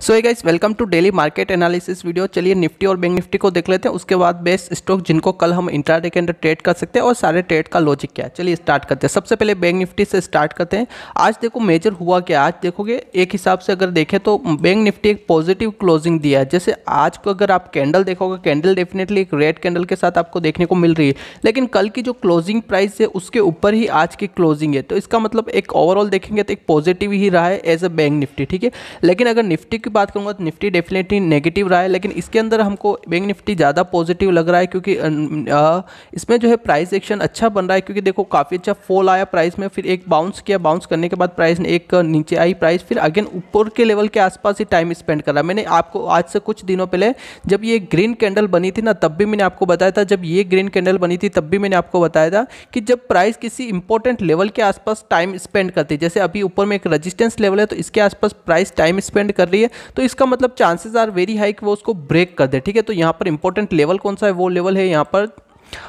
So so, guys welcome to daily market analysis video चलिए Nifty और bank Nifty को देख लेते हैं। उसके बाद बेस्ट स्टॉक जिनको कल हम इंट्राडे के अंदर ट्रेड कर सकते हैं और सारे ट्रेड का लॉजिक क्या है। चलिए स्टार्ट करते हैं। सबसे पहले बैंक निफ्टी से स्टार्ट करते हैं। आज देखो मेजर हुआ क्या? आज देखोगे एक हिसाब से अगर देखें तो बैंक निफ्टी एक पॉजिटिव क्लोजिंग दिया है। जैसे आज को अगर आप कैंडल देखोगे कैंडल डेफिनेटली एक रेड कैंडल के साथ आपको देखने को मिल रही है। लेकिन कल की जो क्लोजिंग प्राइस है उसके ऊपर ही आज की क्लोजिंग है। तो इसका मतलब एक ओवरऑल देखेंगे तो एक पॉजिटिव ही रहा है एज अ बैंक निफ्टी ठीक है? लेकिन अगर निफ्टी की बात करूँगा तो निफ्टी डेफिनेटली नेगेटिव रहा है, लेकिन इसके अंदर हमको बैंक निफ्टी ज़्यादा पॉजिटिव लग रहा है क्योंकि इसमें जो है प्राइस एक्शन अच्छा बन रहा है क्योंकि देखो काफ़ी अच्छा फॉल आया प्राइस में, फिर एक बाउंस किया बाउंस करने के बाद प्राइस ने एक नीचे आई प्राइस, फिर अगेन ऊपर के लेवल के आसपास ही टाइम स्पेंड करा मैंने आपको आज से कुछ दिनों पहले जब ये ग्रीन कैंडल बनी थी ना, तब भी मैंने आपको बताया था, जब ये ग्रीन कैंडल बनी थी, तब भी मैंने आपको बताया था कि जब प्राइस किसी इंपॉर्टेंट लेवल के आसपास टाइम स्पेंड करती है, जैसे अभी ऊपर में एक रजिस्टेंस लेवल है तो इसके आसपास प्राइस टाइम स्पेंड कर रही है तो इसका मतलब चांसेस आर वेरी हाई कि वो उसको ब्रेक कर दे, ठीक है? तो यहाँ पर इंपॉर्टेंट लेवल कौन सा है? वो लेवल है यहाँ पर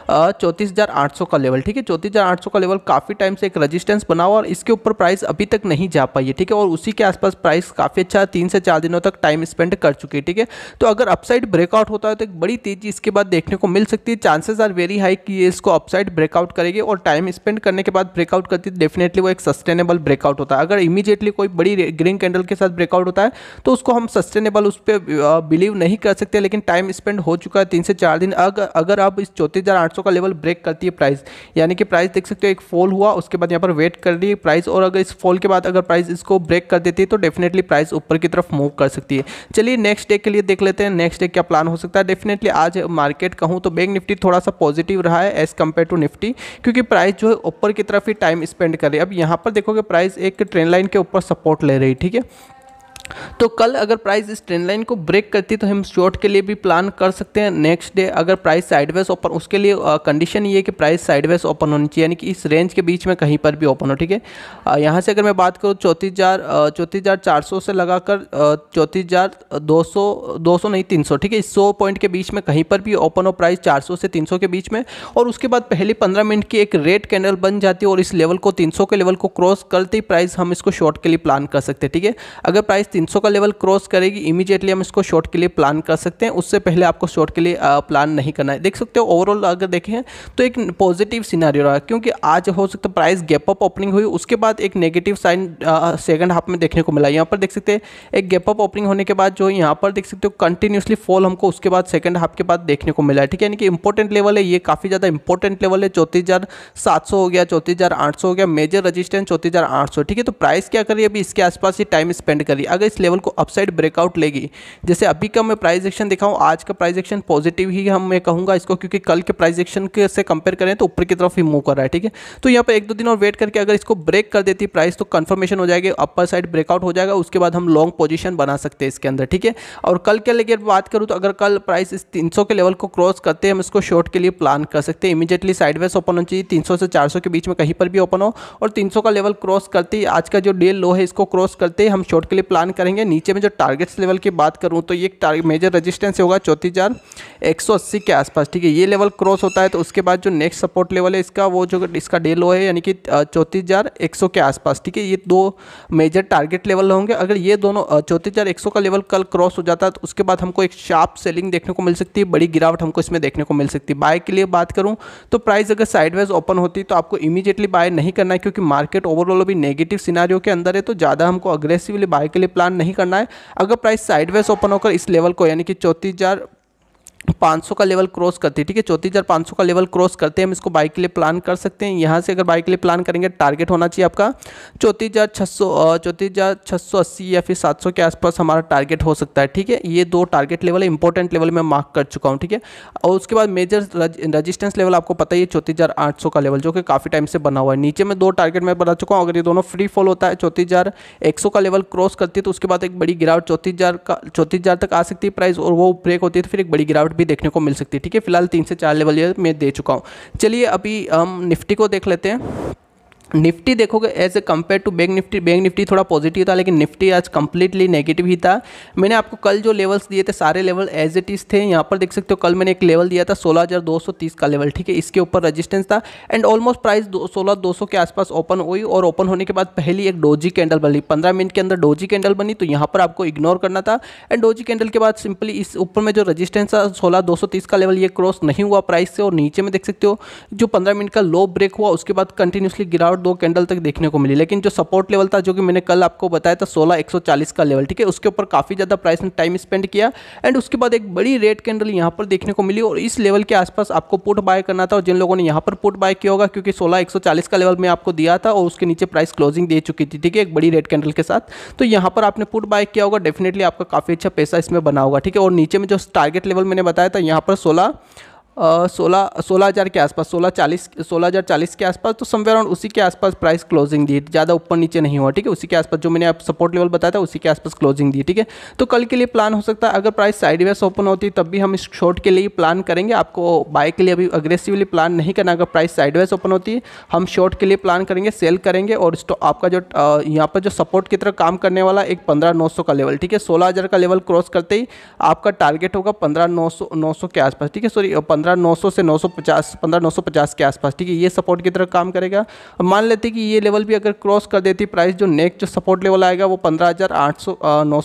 चौंतीस हज़ार आठ सौ का लेवल, ठीक है? चौंतीस हज़ार आठ सौ का लेवल काफ़ी टाइम से एक रजिस्टेंस बना हुआ और इसके ऊपर प्राइस अभी तक नहीं जा पाई है, ठीक है? और उसी के आसपास प्राइस काफ़ी अच्छा तीन से चार दिनों तक टाइम स्पेंड कर चुकी है, ठीक है? तो अगर अपसाइड ब्रेकआउट होता है तो एक बड़ी तेज़ी इसके बाद देखने को मिल सकती है। चांसेस आर वेरी हाई कि ये इसको अपसाइड ब्रेकआउट करेगी और टाइम स्पेंड करने के बाद ब्रेकआउट करती है डेफिनेटली वो एक सस्टेनेबल ब्रेकआउट होता है। अगर इमीजिएटली कोई बड़ी ग्रीन कैंडल के साथ ब्रेकआउट होता है तो उसको हम सस्टेनेबल उस पर बिलीव नहीं कर सकते, लेकिन टाइम स्पेंड हो चुका है तीन से चार दिन। अगर अगर आप इस चौंतीस का लेवल ब्रेक करती है प्राइस। यानी कि प्राइस देख सकते हो, एक फॉल हुआ, उसके बाद यहाँ पर वेट कर रही है प्राइस, और अगर इस फॉल के बाद अगर प्राइस इसको ब्रेक कर देती है तो डेफिनेटली प्राइस ऊपर की तरफ़ मूव कर सकती है। चलिए नेक्स्ट डे के लिए देख लेते हैं, नेक्स्ट डे क्या प्लान हो सकता है। डेफिनेटली आज मार्केट कहूँ तो बैंक निफ्टी थोड़ा सा पॉजिटिव रहा है एज कंपेयर टू निफ्टी, क्योंकि प्राइस जो है ऊपर की तरफ़ ही टाइम स्पेंड कर रही है। अब यहाँ पर देखोगे प्राइस एक ट्रेन लाइन के ऊपर सपोर्ट ले रही है, ठीक है? तो कल अगर प्राइस इस ट्रेंड लाइन को ब्रेक करती तो हम शॉर्ट के लिए भी प्लान कर सकते हैं। नेक्स्ट डे अगर प्राइस साइडवेज ओपन उसके लिए कंडीशन ये है कि प्राइस साइडवेज ओपन होनी चाहिए, यानी कि इस रेंज के बीच में कहीं पर भी ओपन हो, ठीक है? यहाँ से अगर मैं बात करूँ, चौंतीस हज़ार चौंतीस हज़ार चार सौ से लगाकर चौंतीस हज़ार दो सौ दो सौ नहीं, तीन सौ, ठीक है? इस सौ पॉइंट के बीच में कहीं पर भी ओपन हो प्राइस चार सौ से तीन सौ के बीच में, और उसके बाद पहले पंद्रह मिनट की एक रेड कैंडल बन जाती है, और इस लेवल को, तीन सौ के लेवल को क्रॉस करते ही प्राइस हम इसको शॉर्ट के लिए प्लान कर सकते हैं, ठीक है? अगर प्राइस 300 का लेवल क्रॉस करेगी इमीडिएटली हम इसको शॉर्ट के लिए प्लान कर सकते हैं। उससे पहले आपको शॉर्ट के लिए प्लान नहीं करना है। देख सकते हो ओवरऑल अगर देखें तो एक पॉजिटिव सिनारियो रहा, क्योंकि आज हो सकता है प्राइस गैप अप ओपनिंग हुई, उसके बाद एक नेगेटिव साइन सेकंड हाफ़ में देखने को मिला। यहाँ पर देख सकते हैं, एक गैप अप ओपनिंग होने के बाद जो यहाँ पर देख सकते हो कंटिन्यूसली फॉल हमको उसके बाद सेकंड हाफ़ के बाद देखने को मिला है। ठीक है, यानी कि इंपॉर्टेंट लेवल है, ये काफ़ी ज़्यादा इंपॉर्टेंट लेवल है। चौंतीस हो गया, चौंतीस हो गया मेजर रजिस्टेंस चौंतीस ठीक है तो प्राइस क्या करिए अभी इसके आसपास ही टाइम स्पेंड करिए अगर इस लेवल को अपसाइड ब्रेकआउट लेगी। जैसे अभी का मैं प्राइस एक्शन दिखाऊँ, आज का प्राइस एक्शन पॉजिटिव ही हम मैं कहूँगा इसको, क्योंकि कल के प्राइस एक्शन के से कंपेयर करें तो ऊपर की तरफ़ ही मूव कर रहा है, ठीक है? तो यहाँ पर एक दो दिन और वेट करके अगर इसको ब्रेक कर देती प्राइस तो कन्फर्मेशन हो जाएगी अपर साइड ब्रेकआउट हो जाएगा, उसके बाद हम लॉन्ग पोजिशन बना सकते हैं इसके अंदर, ठीक है? और कल के लेकर बात करूँ तो अगर कल प्राइस इस तीन सौ के लेवल को क्रॉस करते हैं, हम इसको शॉर्ट के लिए प्लान कर सकते हैं। इमीजिएटली साइडवेज ओपन होना चाहिए, तीन सौ से चार सौ के बीच में कहीं पर भी ओपन हो, और तीन का लेवल क्रॉस करते ही आज का जो डे लो है, इसको क्रॉस करते ही हम शॉर्ट के लिए प्लान करेंगे। नीचे में जो टारगेट्स लेवल की बात करूँ तो ये मेजर रजिस्टेंस होगा चौंतीस हज़ार एक सौ अस्सी के आसपास, ठीक है? ये लेवल क्रॉस होता है तो उसके बाद जो नेक्स्ट सपोर्ट लेवल है, इसका वो जो इसका डे लो है, यानी कि चौंतीस हज़ार एक सौ के आसपास, ठीक है? ये दो मेजर टारगेट लेवल होंगे। अगर ये दोनों चौंतीस हज़ार एक सौ का लेवल कल क्रॉस हो जाता है तो उसके बाद हमको एक शार्प सेलिंग देखने को मिल सकती है, बड़ी गिरावट हमको इसमें देखने को मिल सकती है। बाय के लिए बात करूँ तो प्राइस अगर साइडवेज ओपन होती तो आपको इमीजिएटली बाय नहीं करना है, क्योंकि मार्केट ओवरऑल अभी नेगेटिव सिनारियों के अंदर है तो ज़्यादा हमको अग्रेसिवली बाय के लिए प्लान नहीं करना है। अगर प्राइस साइडवेज ओपन होकर इस लेवल को, यानी कि चौंतीस हज़ार 500 का लेवल क्रॉस करती है, ठीक है? चौंतीस हज़ार पाँच सौ का लेवल क्रॉस करते हैं, हम इसको बाइक के लिए प्लान कर सकते हैं। यहाँ से अगर बाइक के लिए प्लान करेंगे, टारगेट होना चाहिए आपका, चौंतीस हज़ार छः सौ चौंतीस हज़ार सौ अस्सी या फिर सात सौ के आसपास हमारा टारगेट हो सकता है, ठीक है? ये दो टारगेट लेवल, इंपॉर्टेंट लेवल में मार्क कर चुका हूँ, ठीक है? और उसके बाद मेजर रजिस्टेंस लेवल आपको पता ही है, चौंतीस हज़ार आठ सौ का लेवल, जो कि काफ़ी टाइम से बना हुआ है। नीचे में दो टारगेट मैं बना चुका हूँ, अगर ये दोनों फ्री फॉल होता है, चौंतीस हज़ार एक सौ का लेवल क्रॉस करती है तो उसके बाद एक बड़ी गिरावट चौंतीस हज़ार का, चौंतीस हज़ार तक आ सकती है प्राइस, और वो ब्रेक होती है तो फिर एक बड़ी गिरावट भी देखने को मिल सकती है। ठीक है, फ़िलहाल तीन से चार लेवल ये मैं दे चुका हूँ। चलिए अभी हम निफ्टी को देख लेते हैं। निफ्टी देखोगे as a compared to bank Nifty bank Nifty थोड़ा पॉजिटिव था लेकिन निफ्टी आज कंप्लीटली नेगेटिव ही था। मैंने आपको कल जो लेवल्स दिए थे सारे लेवल एज इट इज़ थे यहाँ पर देख सकते हो कल मैंने एक लेवल दिया था 16,230 का लेवल ठीक है? इसके ऊपर रजिस्टेंस था एंड ऑलमोस्ट प्राइस सोलह दो के आसपास ओपन हुई और ओपन होने के बाद पहली एक डोजी कैंडल बनी। पंद्रह मिनट के अंदर डोजी कैंडल बनी तो यहाँ पर आपको इग्नोर करना था एंड डोजी कैंडल के बाद सिंपली इस ऊपर में जो रजिस्टेंस था सोलह का लेवल ये क्रॉस नहीं हुआ प्राइस से और नीचे में देख सकते हो जो पंद्रह मिनट का लो ब्रेक हुआ उसके बाद कंटिन्यूसली गिरावट दो कैंडल तक देखने को मिली। लेकिन जो सपोर्ट लेवल था, जो कि मैंने कल आपको बताया था, सोलह एक का लेवल ठीक है? उसके ऊपर काफ़ी ज़्यादा प्राइस ने टाइम स्पेंड किया। एंड उसके बाद एक बड़ी रेड कैंडल यहाँ पर देखने को मिली और इस लेवल के आसपास आपको पुट बाय करना था और जिन लोगों ने यहाँ पर पुट बाय किया होगा, क्योंकि सोलह एक का लेवल मैं आपको दिया था और उसके नीचे प्राइस क्लोजिंग दे चुकी थी, ठीक है? एक बड़ी रेड कैंडल के साथ। तो यहाँ पर आपने पुट बाय किया होगा डेफिनेटली आपका काफ़ी अच्छा पैसा इसमें बना होगा, ठीक है? और नीचे में जो टारगेट लेवल मैंने बताया था, यहाँ पर सोलह सोलह सोलह हज़ार के आसपास, सोलह चालीस, सोलह हज़ार चालीस के आसपास तो समवेयर अराउंड उसी के आसपास प्राइस क्लोजिंग दी। ज़्यादा ऊपर नीचे नहीं हुआ, ठीक है? उसी के आसपास जो मैंने आप सपोर्ट लेवल बताया था, उसी के आसपास क्लोजिंग दी, ठीक है? तो कल के लिए प्लान हो सकता है, अगर प्राइस साइडवेज ओपन होती, तब भी हम इस शॉर्ट के लिए प्लान करेंगे। आपको बाय के लिए अभी अग्रेसिवली प्लान नहीं करना, अगर प्राइस साइडवेज ओपन होती है हम शॉर्ट के लिए प्लान करेंगे सेल करेंगे, और आपका जो यहाँ पर जो सपोर्ट की तरह काम करने वाला एक पंद्रह नौ सौ का लेवल ठीक है? सोलह हज़ार का लेवल क्रॉस करते ही आपका टारगेट होगा पंद्रह नौ सौ नौ सौ के आसपास, ठीक है? सॉरी पंद्रह नौ सौ से नौ सौ पचास, पंद्रह नौ सौ पचास के आसपास, ठीक है? ये सपोर्ट की तरह काम करेगा। मान लेते कि ये लेवल भी अगर क्रॉस कर देती प्राइस जो नेक्स्ट जो सपोर्ट लेवल आएगा, वो पंद्रह हज़ार आठ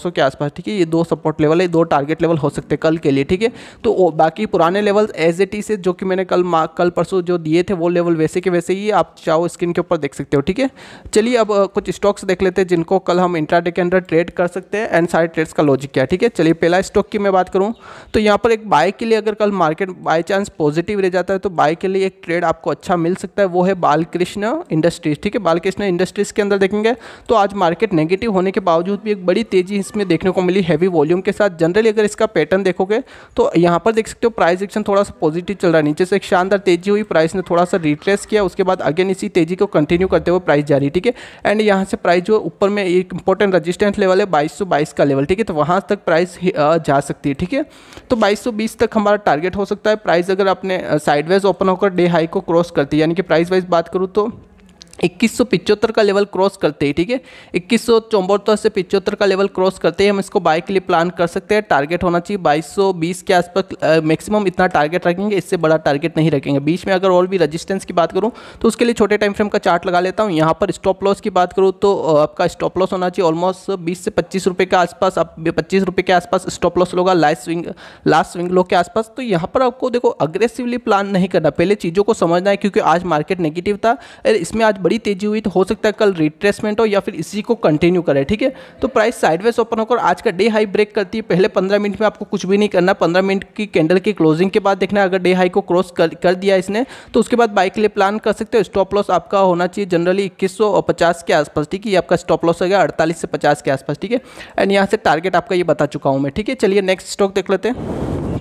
के आसपास, ठीक है? ये दो सपोर्ट लेवल है दो टारगेट लेवल हो सकते हैं कल के लिए, ठीक है? तो बाकी पुराने लेवल एज ए टी से जो कि मैंने कल कल परसों जो दिए थे, वो लेवल वैसे के वैसे ही आप चाहो स्क्रीन के ऊपर देख सकते हो, ठीक है? चलिए अब कुछ स्टॉक्स देख लेते हैं, जिनको कल हम इंट्राडे के अंदर ट्रेड कर सकते हैं एंड सारे ट्रेड्स का लॉजिक क्या ठीक है? चलिए, पहला स्टॉक की मैं बात करूँ तो यहाँ पर एक बाइक के लिए अगर कल मार्केट बाई चांस पॉजिटिव रह जाता है तो बाय के लिए एक ट्रेड आपको अच्छा मिल सकता है, वो है बालकृष्ण इंडस्ट्रीज़ ठीक है? बालकृष्ण इंडस्ट्रीज़ के अंदर देखेंगे तो आज मार्केट नेगेटिव होने के बावजूद भी एक बड़ी तेज़ी इसमें देखने को मिली हैवी वॉल्यूम के साथ। जनरली अगर इसका पैटर्न देखोगे तो यहाँ पर देख सकते हो प्राइस एक्शन थोड़ा सा पॉजिटिव चल रहा है। नीचे से एक शानदार तेज़ी हुई प्राइस ने थोड़ा सा रिट्रेस किया, उसके बाद अगेन इसी तेज़ी को कंटिन्यू करते हुए प्राइस जारी, ठीक है? एंड यहाँ से प्राइस जो ऊपर में एक इंपॉर्टेंट रजिस्टेंस लेवल है, बाईस बाईस का लेवल ठीक है? तो वहाँ तक प्राइस जा सकती है, ठीक है? तो बाईस सौ बीस तक हमारा टारगेट हो सकता है प्राइस अगर अपने साइडवाइज ओपन होकर डे हाई को क्रॉस करती है, यानी कि प्राइस वाइज बात करूँ तो इक्कीस का लेवल क्रॉस करते ही, ठीक है? इक्कीस सौ से पिचहत्तर का लेवल क्रॉस करते ही, हम इसको बाय के लिए प्लान कर सकते हैं। टारगेट होना चाहिए बाईस के आसपास मैक्सिमम इतना टारगेट रखेंगे, इससे बड़ा टारगेट नहीं रखेंगे। बीच में अगर और भी रजिस्टेंस की बात करूँ तो उसके लिए छोटे टाइम फ्रेम का चार्ट लगा लेता हूँ। यहाँ पर स्टॉप लॉस की बात करूँ तो आपका स्टॉप लॉस होना चाहिए ऑलमोस्ट बीस से पच्चीस रुपये के आसपास। आप पच्चीस रुपये के आसपास स्टॉप लॉस होगा last swing last swing low के आसपास। तो यहाँ पर आपको देखो अग्रेसिवली प्लान नहीं करना। पहले चीज़ों को समझना है, क्योंकि आज मार्केट नेगेटिव था इसमें आज बड़ी तेज़ी हुई तो हो सकता है कल रिट्रेसमेंट हो या फिर इसी को कंटिन्यू करे ठीक है? तो प्राइस साइडवेज ओपन होकर आज का डे हाई ब्रेक करती है। पहले पंद्रह मिनट में आपको कुछ भी नहीं करना पंद्रह मिनट की कैंडल की क्लोजिंग के बाद देखना अगर डे हाई को क्रॉस कर, कर दिया इसने तो उसके बाद बाइक के लिए प्लान कर सकते हो। स्टॉप लॉस आपका होना चाहिए जनरली इक्कीस के आसपास ठीक है? आपका स्टॉप लॉस हो गया अड़तालीस से पचास के आसपास ठीक है? एंड यहाँ से टारगेट आपका ये बता चुका हूँ मैं ठीक है? चलिए नेक्स्ट स्टॉक देख लेते हैं।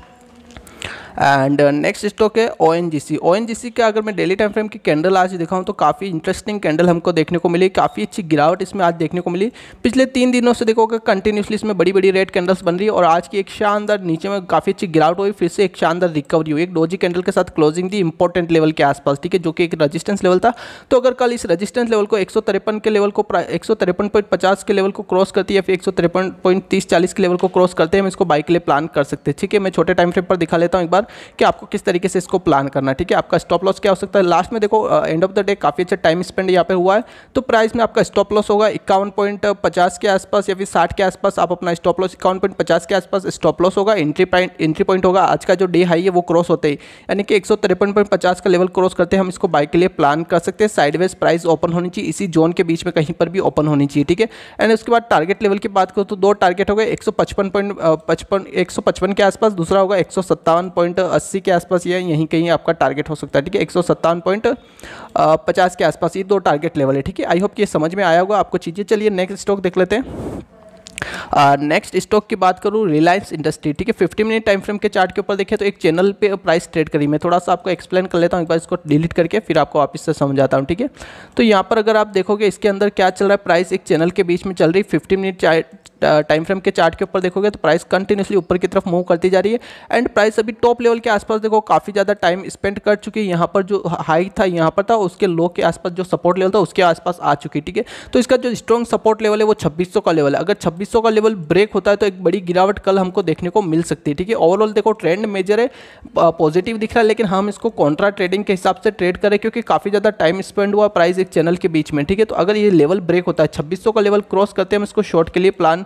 एंड नेक्स्ट स्टॉक है ओ एन जी सी ओ एन जी सी का अगर मैं डेली टाइम फ्रेम की कैंडल आज दिखाऊँ तो काफ़ी इंटरेस्टिंग कैंडल हमको देखने को मिली, काफ़ी अच्छी गिरावट इसमें आज देखने को मिली। पिछले तीन दिनों से देखोगे कंटिन्यूसली इसमें बड़ी बड़ी रेड कैंडल्स बन रही है और आज की एक शानदार नीचे में काफ़ी अच्छी गिरावट हुई, फिर से एक शानदार रिकवरी हुई। एक डोजी कैंडल के साथ क्लोजिंग दी इंपॉर्टेंट लेवल के आसपास, ठीक है, जो कि एक रजिस्टेंस लेवल था। तो अगर कल इस रजिस्टेंस लेवल को एक सौ तिरपन के लेवल को एक के लेवल को क्रॉस करती है फिर एक सौ के लेवल को क्रॉस करते हैं, हम इसको बाइक के लिए प्लान कर सकते हैं। ठीक है, मैं छोटे टाइम फ्रेम पर दिखा लेता हूँ एक बार। कि आपको किस तरीके से इसको प्लान करना है, ठीक है? आपका स्टॉप लॉस क्या हो सकता है? लास्ट में देखो एंड ऑफ़ द डे काफ़ी अच्छा टाइम स्पेंड यहाँ पे हुआ है। तो प्राइस में आपका स्टॉप लॉस होगा इक्यावन पॉइंट पचास के आसपास या फिर साठ के आसपास आप अपना स्टॉप लॉस इक्यावन पॉइंट पचास के आसपास स्टॉप लॉस होगा एंट्री पॉइंट एंट्री पॉइंट होगा। आज का जो डे हाई है वो क्रॉस होते ही। यानी कि एक का लेवल क्रॉस करते हैं, हम इसको बाइक के लिए प्लान कर सकते हैं। साइडवेज प्राइस ओपन होनी चाहिए, इसी जोन के बीच में कहीं पर भी ओपन होनी चाहिए, ठीक है? एंड उसके बाद टारगेट लेवल की बात करो तो दो टारगेट हो गए, एक सौ पचपन पॉइंट पचपन, एक के आसपास, दूसरा होगा एक सौ सत्तावन पॉइंट अस्सी के आसपास ये यहीं कहीं आपका टारगेट हो सकता है ठीक है? एक सौ सत्तावन पॉइंट पचास के आसपास ये दो टारगेट लेवल है ठीक है? आई होप कि ये समझ में आया होगा आपको चीज़ें। चलिए नेक्स्ट स्टॉक देख लेते हैं। नेक्स्ट uh, स्टॉक की बात करूँ रिलायंस इंडस्ट्री ठीक है? फिफ्टी मिनट टाइम फ्रेम के चार्ट के ऊपर देखिए तो एक चैनल पे प्राइस ट्रेड करी। मैं थोड़ा सा आपको एक्सप्लेन कर लेता हूँ एक बार इसको डिलीट करके फिर आपको वापस से समझाता हूँ ठीक है? तो यहाँ पर अगर आप देखोगे इसके अंदर क्या चल रहा है? प्राइस एक चैनल के बीच में चल रही फिफ्टी मिनट टाइम फ्रेम के चार्ट के ऊपर देखोगे तो प्राइस कंटिन्यूसली ऊपर की तरफ़ मूव करती जा रही है। एंड प्राइस अभी टॉप लेवल के आसपास देखो, काफ़ी ज़्यादा टाइम स्पेंड कर चुकी है। यहाँ पर जो हाई था, यहाँ पर था, उसके लो के आसपास जो सपोर्ट लेवल था, उसके आसपास आ चुकी है, ठीक है? तो इसका जो स्ट्रॉन्ग सपोर्ट लेवल है, वो छब्बीस का लेवल है। अगर छब्बीस का लेवल ब्रेक होता है तो एक बड़ी गिरावट कल हमको देखने को मिल सकती है, ठीक है? ओवरऑल देखो ट्रेंड मेजर है पॉजिटिव दिख रहा है, लेकिन हम इसको कॉन्ट्रा ट्रेडिंग के हिसाब से ट्रेड करें, क्योंकि काफ़ी ज़्यादा टाइम स्पेंड हुआ प्राइस एक चैनल के बीच में, ठीक है? तो अगर ये लेवल ब्रेक होता है, छब्बीस का लेवल क्रॉस करते हैं, हम इसको शॉर्ट के लिए प्लान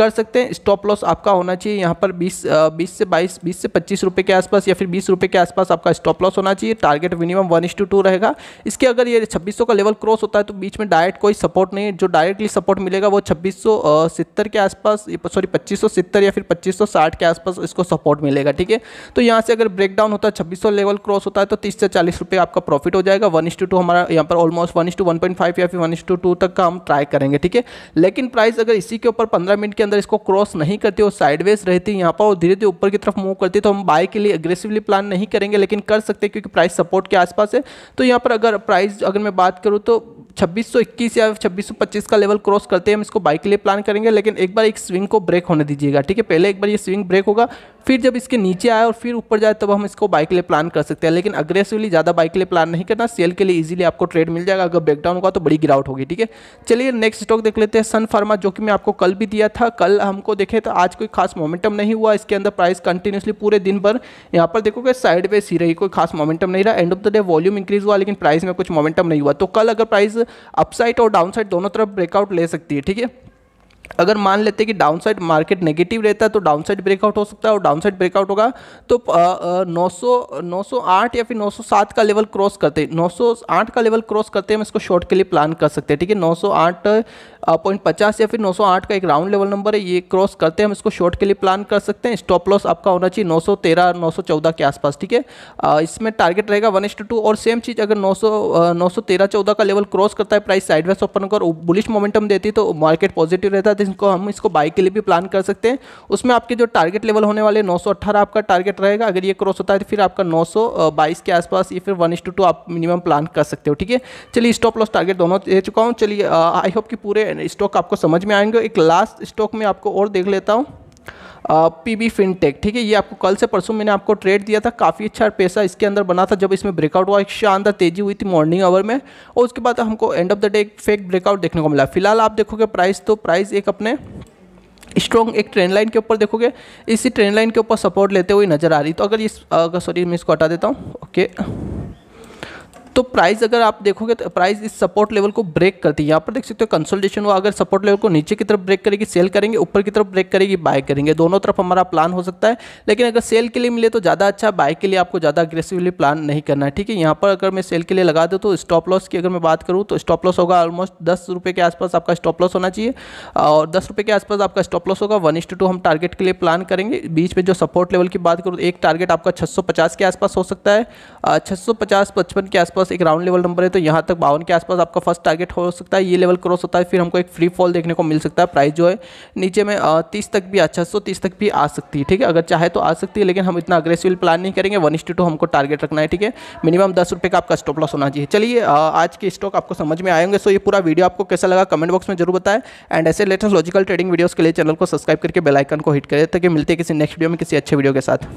कर सकते हैं। स्टॉप लॉस आपका होना चाहिए। यहाँ पर 20 20 से 22 20 से 25 रुपए के आसपास या फिर 20 रुपए के आसपास आपका स्टॉप लॉस होना चाहिए। Target minimum one is to two रहेगा। इसके अगर ये छब्बीस का लेवल क्रॉस होता है तो बीच में डायरेक्ट कोई सपोर्ट नहीं है। जो डायरेक्टली सपोर्ट मिलेगा वो छब्बीस के आसपास सॉरी पच्चीस या फिर पच्चीस के आसपास इसको सपोर्ट मिलेगा, ठीक है? तो यहाँ से अगर ब्रेक डाउन होता है, छब्बीस लेवल क्रॉस होता है तो तीस से चालीस रुपये आपका प्रॉफिट हो जाएगा। वन टू हमारा यहाँ पर ऑलमोस्ट वन वन या फिर वन टू तक का हम ट्राई करेंगे, ठीक है? लेकिन प्राइस अगर इसी के ऊपर पंद्रह मिनट के अंदर इसको क्रॉस नहीं करती और साइडवेज रहती, यहाँ पर और धीरे धीरे ऊपर की तरफ़ मूव करती तो हम बाय के लिए अग्रेसिवली प्लान नहीं करेंगे, लेकिन कर सकते हैं, क्योंकि प्राइस सपोर्ट के आसपास है। तो यहाँ पर अगर प्राइस अगर मैं बात करूँ तो 2621 या 2625 का लेवल क्रॉस करते हैं, हम इसको बाइक के लिए प्लान करेंगे, लेकिन एक बार एक स्विंग को ब्रेक होने दीजिएगा, ठीक है? पहले एक बार ये स्विंग ब्रेक होगा फिर जब इसके नीचे आए और फिर ऊपर जाए, तब हम इसको बाइक के लिए प्लान कर सकते हैं। लेकिन अग्रेसिवली ज़्यादा बाइक के लिए प्लान नहीं करना सेल के लिए इजीली आपको ट्रेड मिल जाएगा। अगर ब्रेकडाउन होगा तो बड़ी गिरावट होगी, ठीक है? चलिए नेक्स्ट स्टॉक देख लेते हैं सन फार्मा जो कि मैं आपको कल भी दिया था। कल हमको देखे तो आज कोई खास मोमेंटम नहीं हुआ। इसके अंदर प्राइस कंटिन्यूसली पूरे दिन भर यहाँ पर देखोगे साइड वेज ही रही, कोई खास मोमेंटम नहीं रहा। End of the day volume increase हुआ, लेकिन प्राइस में कुछ मोमेंटम नहीं हुआ। तो कल अगर प्राइस अपसाइड और डाउन दोनों तरफ़ ब्रेकआउट ले सकती है, ठीक है? अगर मान लेते कि डाउन साइड मार्केट नेगेटिव रहता है तो डाउन साइड ब्रेकआउट हो सकता है, और डाउन साइड ब्रेकआउट होगा तो नौ सौ या फिर नौ सौ सात का लेवल क्रॉस करते हैं नौ सौ आठ का लेवल क्रॉस करते हम इसको शॉर्ट के लिए प्लान कर सकते हैं, ठीक है? नौ सौ आठ पॉइंट पचास या फिर नौ सौ आठ का एक राउंड लेवल नंबर है, ये क्रॉस करते हम इसको शॉर्ट के लिए प्लान कर सकते हैं स्टॉप लॉस आपका होना चाहिए नौ सौ तेरह, नौ सौ चौदह के आसपास, ठीक है? इसमें टारगेट रहेगा वन और सेम चीज़ अगर नौ सौ का लेवल क्रॉस करता है प्राइस साइडवेज ओपन कर बुलिश मोमेंटम देती है तो मार्केट पॉजिटिव रहता है तो इसको हम इसको बाई के लिए भी प्लान कर सकते हैं। उसमें आपके जो टारगेट लेवल होने वाले नौ आपका टारगेट रहेगा। अगर ये क्रॉस होता है तो फिर आपका नौ सौ बाईस के आसपास या फिर वन टू टू आप मिनिमम प्लान कर सकते हो, ठीक है? चलिए स्टॉप लॉस टारगेट दोनों दे चुका हूँ। चलिए आई होप कि पूरे स्टॉक आपको समझ में आएँगे। एक लास्ट स्टॉक में आपको और देख लेता हूँ। पी बी फिनटेक ठीक है? ये आपको कल से परसों मैंने आपको ट्रेड दिया था, काफ़ी अच्छा पैसा इसके अंदर बना था जब इसमें ब्रेकआउट हुआ, एक शानदार तेज़ी हुई थी मॉर्निंग आवर में, और उसके बाद हमको एंड ऑफ़ द डे एक फेक ब्रेकआउट देखने को मिला। फ़िलहाल आप देखोगे प्राइस तो प्राइस एक अपने स्ट्रॉन्ग एक ट्रेंड लाइन के ऊपर देखोगे, इसी ट्रेंड लाइन के ऊपर सपोर्ट लेते हुए नज़र आ रही। तो अगर इस सॉरी मैं इसको हटा देता हूँ ओके तो प्राइस अगर आप देखोगे तो प्राइस इस सपोर्ट लेवल को ब्रेक करती है। यहाँ पर देख सकते हो कंसोल्टेशन हुआ। अगर सपोर्ट लेवल को नीचे की तरफ़ ब्रेक करेगी सेल करेंगे, ऊपर की तरफ़ ब्रेक करेगी बाय करेंगे। दोनों तरफ़ हमारा प्लान हो सकता है। लेकिन अगर सेल के लिए मिले तो ज़्यादा अच्छा बाय के लिए आपको ज़्यादा अग्रेसिवली प्लान नहीं करना है। ठीक है, यहाँ पर अगर मैं सेल के लिए लगा दूँ तो स्टॉप लॉस की अगर मैं बात करूँ तो स्टॉप लॉस होगा ऑलमोस्ट दस रुपये के आसपास आपका स्टॉप लॉस होना चाहिए। और दस रुपये के आसपास आपका स्टॉप लॉस होगा। वन टू हम टारगेट के लिए प्लान करेंगे। बीच में जो सपोर्ट लेवल की बात करूँ, एक टारगेट आपका छः के आसपास हो सकता है। छः सौ पचपन के आसपास एक राउंड लेवल नंबर है तो यहाँ तक बावन के आसपास आपका फ़र्स्ट टारगेट हो सकता है, ये लेवल क्रॉस होता है, फिर हमको एक फ्री फॉल देखने को मिल सकता है, प्राइस जो है, नीचे में तीस तक भी अच्छा सौ तीस तक भी आ सकती है, ठीक है? अगर चाहे तो आ सकती है, लेकिन हम इतना अग्रेसिव प्लान नहीं करेंगे वन टू हमको टारगेट रखना है, ठीक है? मिनिमम दस रुपये का आपका स्टॉप लॉस होना चाहिए। चलिए आज के स्टॉक आपको समझ में आएँगे सो ये पूरा वीडियो आपको कैसा लगा कमेंट बॉक्स में ज़रूर बताएँ एंड ऐसे लेटेस्ट लॉजिकल ट्रेडिंग वीडियोस के लिए चैनल को सब्सक्राइब करके बेल आइकन को हिट करें, ताकि मिलते किसी नेक्स्ट वीडियो में किसी अच्छे वीडियो के साथ।